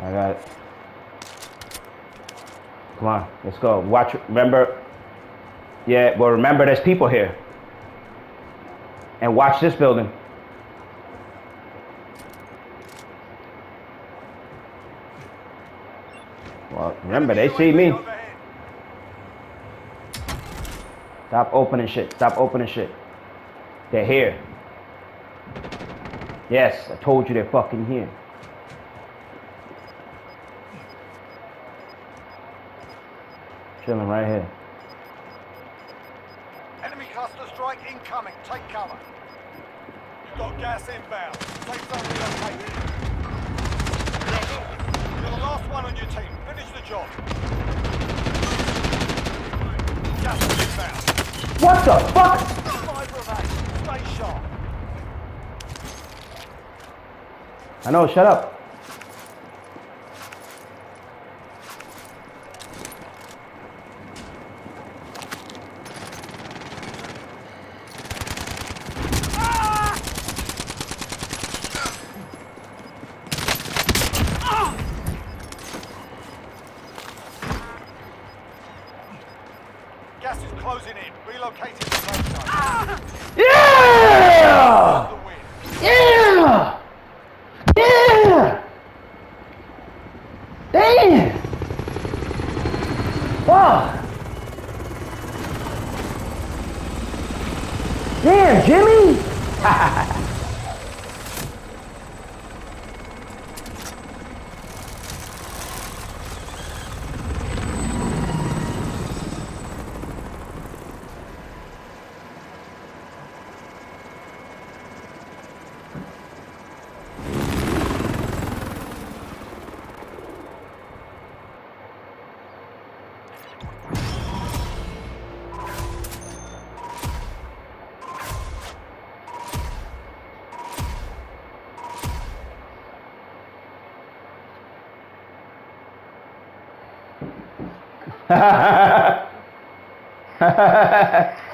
I got it. Come on, let's go. Watch. Remember. Yeah, well, remember, there's people here. And watch this building. Well, remember, they see me. Stop opening shit. Stop opening shit. They're here. Yes, I told you they're fucking here. Chilling right here. Enemy cluster strike incoming. Take cover. You've got gas inbound. Take some relocated. You're the last one on your team. Finish the job. Gas inbound. What the fuck? Five remain. Stay sharp. I know, shut up. Gas is closing in. Relocating the. Yeah! The win. Yeah! Yeah! Fuck! Damn, Jimmy! ハハハハ